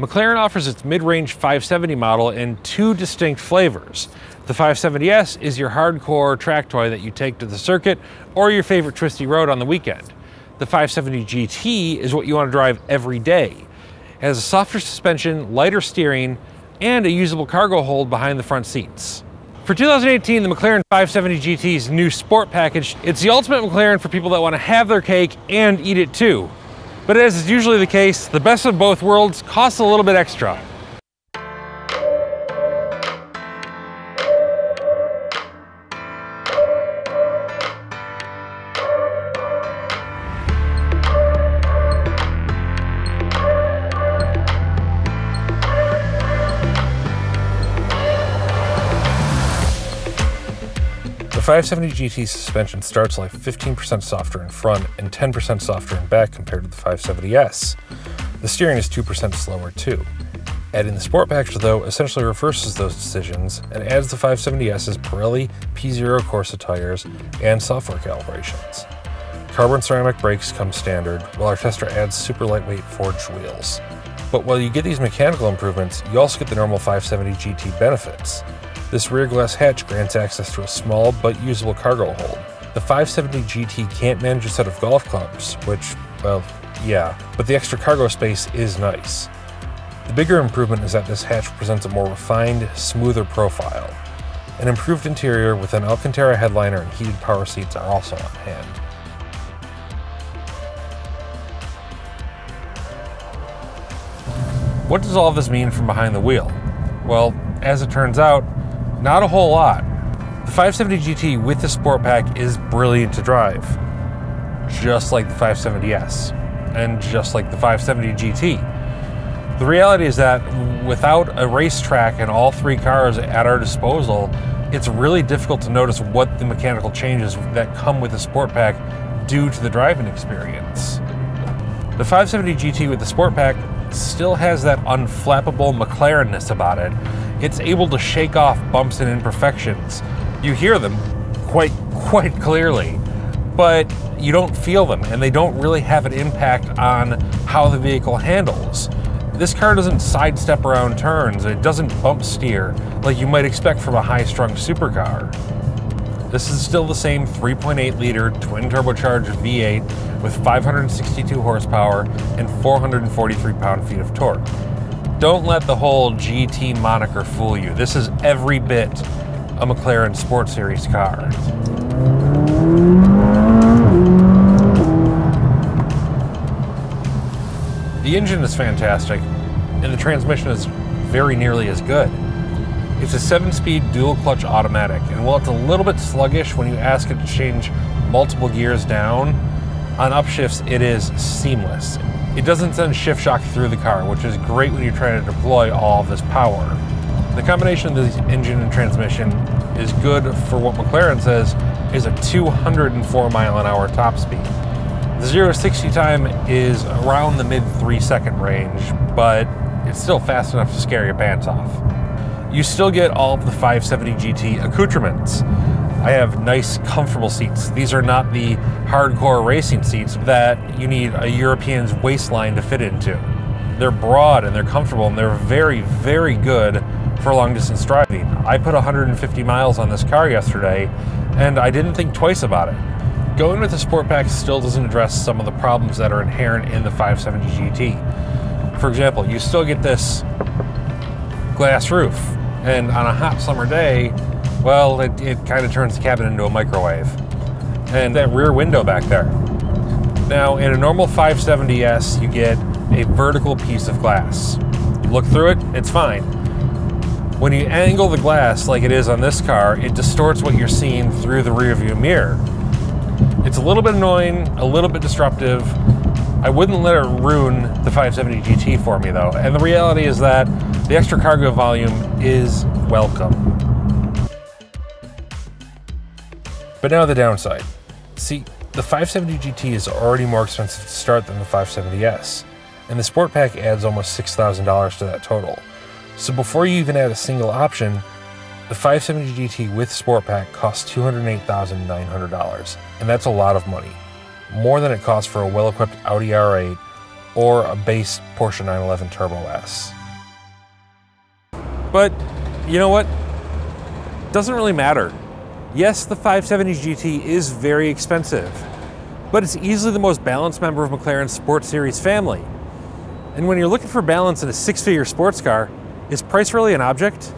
McLaren offers its mid-range 570 model in two distinct flavors. The 570S is your hardcore track toy that you take to the circuit or your favorite twisty road on the weekend. The 570 GT is what you want to drive every day. It has a softer suspension, lighter steering, and a usable cargo hold behind the front seats. For 2018, the McLaren 570 GT's new sport package, it's the ultimate McLaren for people that want to have their cake and eat it too. But as is usually the case, the best of both worlds costs a little bit extra. The 570 GT suspension starts like 15% softer in front and 10% softer in back compared to the 570S. The steering is 2% slower too. Adding the Sport package though essentially reverses those decisions and adds the 570S's Pirelli P0 Corsa tires and software calibrations. Carbon ceramic brakes come standard, while our tester adds super lightweight forged wheels. But while you get these mechanical improvements, you also get the normal 570 GT benefits. This rear glass hatch grants access to a small but usable cargo hold. The 570 GT can't manage a set of golf clubs, which, well, yeah, but the extra cargo space is nice. The bigger improvement is that this hatch presents a more refined, smoother profile. An improved interior with an Alcantara headliner and heated power seats are also on hand. What does all of this mean from behind the wheel? Well, as it turns out, not a whole lot. The 570 GT with the Sport Pack is brilliant to drive, just like the 570S, and just like the 570 GT. The reality is that without a racetrack and all three cars at our disposal, it's really difficult to notice what the mechanical changes that come with the Sport Pack do to the driving experience. The 570 GT with the Sport Pack still has that unflappable McLarenness about it. It's able to shake off bumps and imperfections. You hear them quite quite clearly, but you don't feel them and they don't really have an impact on how the vehicle handles. This car doesn't sidestep around turns, it doesn't bump steer like you might expect from a high-strung supercar. This is still the same 3.8 liter twin turbocharged V8 with 562 horsepower and 443 pound feet of torque. Don't let the whole GT moniker fool you. This is every bit a McLaren Sport Series car. The engine is fantastic, and the transmission is very nearly as good. It's a 7-speed dual-clutch automatic, and while it's a little bit sluggish when you ask it to change multiple gears down, on upshifts it is seamless. It doesn't send shift shock through the car, which is great when you're trying to deploy all of this power. The combination of the engine and transmission is good for what McLaren says is a 204 mile an hour top speed. The 0 60 time is around the mid 3 second range, but it's still fast enough to scare your pants off. You still get all of the 570 GT accoutrements. I have nice, comfortable seats. These are not the hardcore racing seats that you need a European's waistline to fit into. They're broad and they're comfortable and they're very, very good for long distance driving. I put 150 miles on this car yesterday and I didn't think twice about it. Going with the Sport Pack still doesn't address some of the problems that are inherent in the 570 GT. For example, you still get this glass roof, and on a hot summer day, well, it, it kind of turns the cabin into a microwave. And that rear window back there. Now, in a normal 570S, you get a vertical piece of glass. You look through it, it's fine. When you angle the glass like it is on this car, it distorts what you're seeing through the rearview mirror. It's a little bit annoying, a little bit disruptive. I wouldn't let it ruin the 570 GT for me though. And the reality is that the extra cargo volume is welcome. But now the downside. See, the 570 GT is already more expensive to start than the 570S, and the Sport Pack adds almost $6,000 to that total. So before you even add a single option, the 570 GT with Sport Pack costs $208,900, and that's a lot of money. More than it costs for a well equipped Audi R8 or a base Porsche 911 Turbo S. But you know what? Doesn't really matter. Yes, the 570 GT is very expensive, but it's easily the most balanced member of McLaren's Sports Series family. And when you're looking for balance in a six figure sports car, is price really an object?